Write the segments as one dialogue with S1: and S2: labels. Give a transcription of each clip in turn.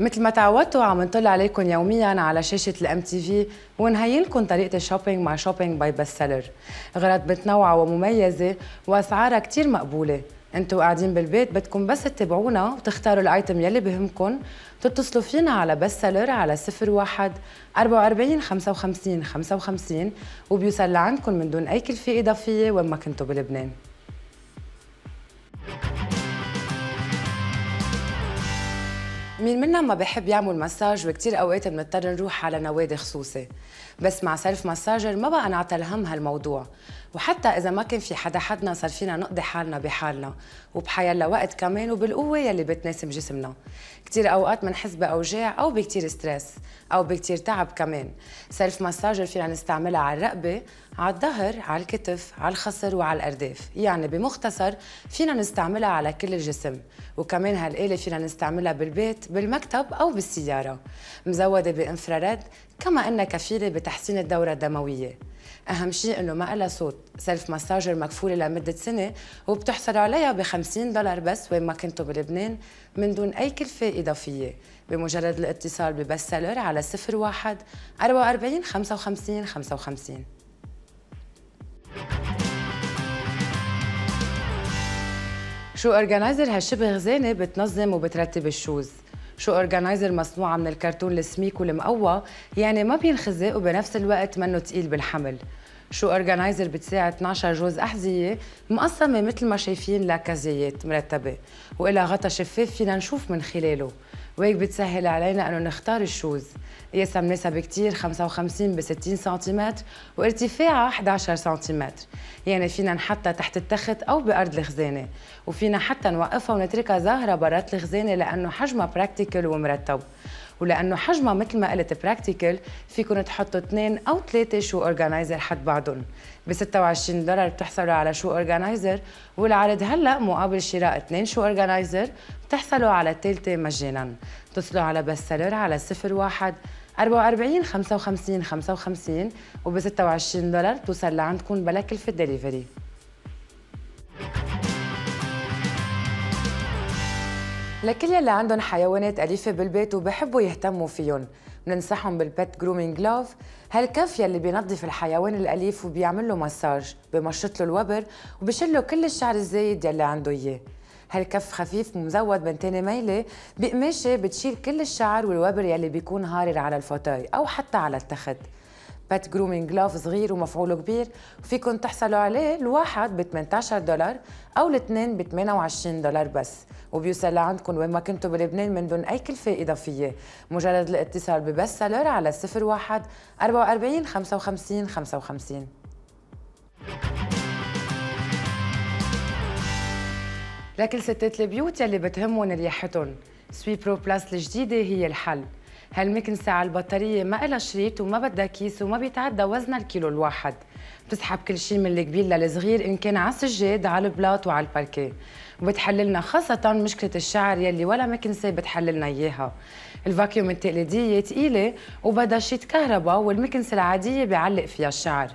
S1: مثل ما تعودتوا عم نطلع عليكم يوميا على شاشة ال MTV ونهون لكم طريقة ال shopping مع shopping by Best Seller غرض متنوعة ومميزة وأسعارها كتير مقبولة. أنتوا قاعدين بالبيت بدكم بس تتابعونا وتختاروا ال item يلي بهمكم تتصلوا فينا على Best Seller على 01 44 55 55 وبيوصل لعندكم من دون أي كلفة إضافية وين ما كنتوا بلبنان. مين منا ما بحب يعمل مساج وكتير أوقات بنضطر نروح على نوادي خصوصي. بس مع self massager ما بقى نعطل الهم هالموضوع. وحتى إذا ما كان في حدا حدنا صار فينا نقضي حالنا بحالنا وبأيا وقت كمان وبالقوة يلي بتناسب جسمنا. كثير أوقات بنحس بأوجاع أو بكثير stress أو بكثير تعب كمان. self massager فينا نستعملها على الرقبة على الظهر على الكتف على الخصر وعلى الأرداف. يعني بمختصر فينا نستعملها على كل الجسم. وكمان هالآلة فينا نستعملها بالبيت بالمكتب أو بالسيارة. مزودة ب infrared كما أنها كفيلة بتحسين الدورة الدموية. أهم شيء إنه ما لها صوت. self massager مكفولة لمدة سنة وبتحصلوا عليها ب 50 دولار بس وين ما كنتوا بلبنان من دون أي كلفة إضافية. بمجرد الاتصال ب Best Seller على 01 44 55 55 shoe organizer هالشبه خزانة بتنظم وبترتب ال shoes. shoe organizer مصنوعه من الكرتون السميك والمقوى؟ يعني ما بينخزق وبنفس الوقت منه تقيل بالحمل. shoe organizer بتساع 12 جوز أحذية مقسمة مثل ما شايفين لا كازيات مرتبة. وإلها غطا شفاف فينا نشوف من خلاله. وهيك بتسهل علينا إنه نختار ال shoes. قياسها مناسب كتير 55 ب 60 سنتيمتر وارتفاعها 11 سنتيمتر. يعني فينا نحطها تحت التخت أو بأرض الخزانة. وفينا حتى نوقفها ونتركها ظاهره برات الخزانة لأنه حجمها practical ومرتب. ولأنه حجمها مثل ما قلت practical فيكم تحطوا اثنين أو ثلاثة shoe organizer حد بعضهم. ب 26 دولار بتحصلوا على shoe organizer والعرض هلأ مقابل شراء اثنين shoe organizer بتحصلوا على الثالثه مجانا. اتصلوا على Best Seller على 01 44 55 55 وب 26 دولار توصل لعندكم بلا كلفه دليفري لكل يلي عندهم حيوانات أليفة بالبيت وبحبوا يهتموا فيهم بننصحهم بال pet grooming glove هالكف يلي بينظف الحيوان الأليف وبيعمل له مساج بمشط له الوبر وبشيل له كل الشعر الزايد يلي عنده إياه. هالكف خفيف مزود بنتين ميلة بقماشة بتشيل كل الشعر والوبر يلي بيكون هارر على ال fauteuil أو حتى على التخت. pet grooming glove صغير ومفعوله كبير وفيكم تحصلوا عليه الواحد ب 18 دولار أو الاثنين ب 28 دولار بس. وبيوصل لعندكم وين ما كنتوا بلبنان من دون أي كلفة إضافية. مجرد الاتصال ببس سيلر على 01 44 55 55 لكل ستات البيوت يلي بتهمهم ريحتهم Sweep Pro Plus الجديدة هي الحل. هالمكنسة على البطارية ما إلها شريط وما بدها كيس وما بيتعدى وزنها الكيلو الواحد. بتسحب كل شيء من الكبير للصغير إن كان على السجاد على البلاط وعلى الباركيه وبتحللنا خاصة مشكلة الشعر يلي ولا مكنسة بتحللنا إياها. ال vacuum التقليدية تقيلة وبدها شريط كهرباء والمكنسة العادية بيعلق فيها الشعر.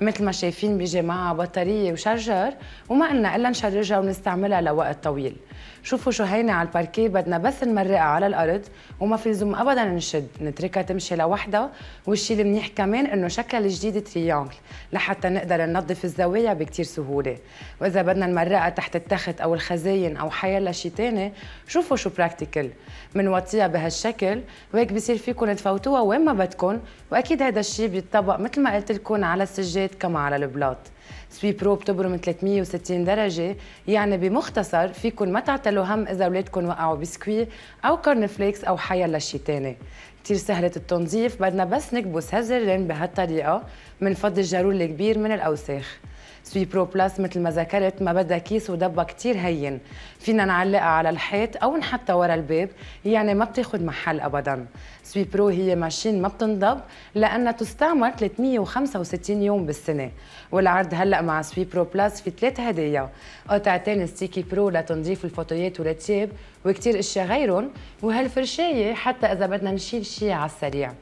S1: مثل ما شايفين بيجي معها بطارية و charger وما إلنا إلا نشرجها ونستعملها لوقت طويل. شوفوا شو هينة على الباركيه بدنا بس نمرقها على الأرض وما في لزوم ابدا نشد. نتركها تمشي لوحدها والشيء المنيح كمان إنه شكلها الجديد triangle لحتى نقدر ننظف الزوايا بكتير سهولة. وإذا بدنا نمرقها تحت التخت أو الخزاين أو حيلا شيء ثاني شوفوا شو practical بنوطيها بهالشكل وهيك بصير فيكم تفوتوها وين ما بدكم وأكيد هذا الشيء بيتطبق مثل ما قلت لكم على السجاد كما على البلاط. سوي برو بتبرم 360 درجة يعني بمختصر فيكم ما تعتلوا هم إذا أولادكم وقعوا بسكوي أو corn flakes أو حيلا شي تاني. كتير سهلة التنظيف بدنا بس نكبس هالزرين بهالطريقة منفضي الجارول الكبير من الأوساخ. سوي برو بلس مثل ما ذكرت ما بدها كيس وضبها كتير هين. فينا نعلقها على الحيط أو نحطها ورا الباب. يعني ما بتاخد محل أبدا. سوي برو هي machine ما بتنضب لأنها تستعمل 365 يوم بالسنة. والعرض هلأ مع سوي برو بلس في ثلاث هدايا. قطعتين ستيكي برو لتنظيف الفوتويات والتياب وكتير أشياء غيرهم. وهالفرشاية حتى إذا بدنا نشيل شيء على السريع.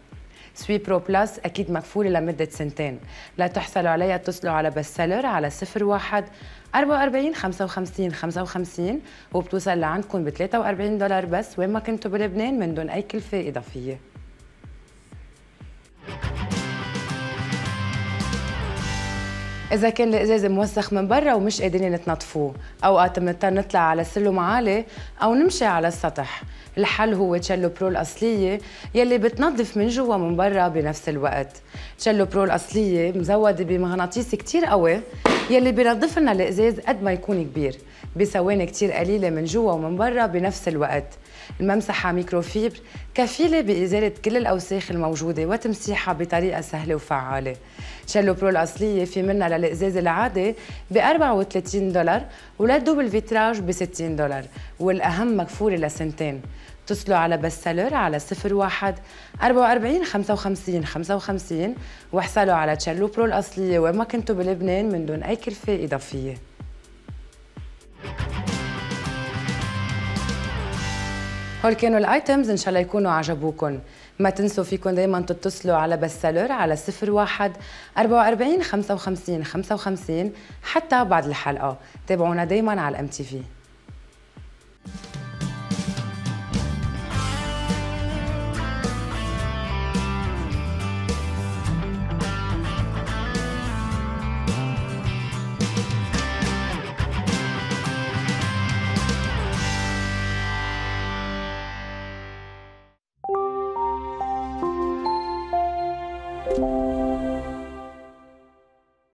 S1: سوي برو بلس أكيد مكفولة لمدة سنتين. لتحصلوا عليها اتصلوا على Best Seller على 01 44 55 55 وبتوصل لعندكم ب 43 دولار بس وين ما كنتوا بلبنان من دون أي كلفة إضافية. إذا كان الإزاز موسخ من برا ومش قادرين نتنظفوه، أوقات بنضطر نطلع على سلم عالي أو نمشي على السطح، الحل هو تشيلو برو الأصلية يلي بتنظف من جوا ومن برا بنفس الوقت، تشيلو برو الأصلية مزودة بمغناطيس كتير قوي يلي بينظف لنا الإزاز قد ما يكون كبير، بثواني كتير قليلة من جوا ومن برا بنفس الوقت. الممسحة microfibre كفيلة بإزالة كل الأوساخ الموجودة وتمسيحها بطريقة سهلة وفعالة. شيلو برو الأصلية في منها للإزاز العادي ب 34 دولار ولل double vitrage ب 60 دولار والأهم مكفولة لسنتين. اتصلوا على Best Seller على 01 44 55 55 واحصلوا على تشيلو برو الأصلية وين ما كنتوا بلبنان من دون أي كلفة إضافية. هول كانوا ال items إن شاء الله يكونوا عجبوكم ما تنسوا فيكم دايما تتصلوا على بسلر على 01 44 55 55 حتى بعد الحلقة. تابعونا دايما على الام تي في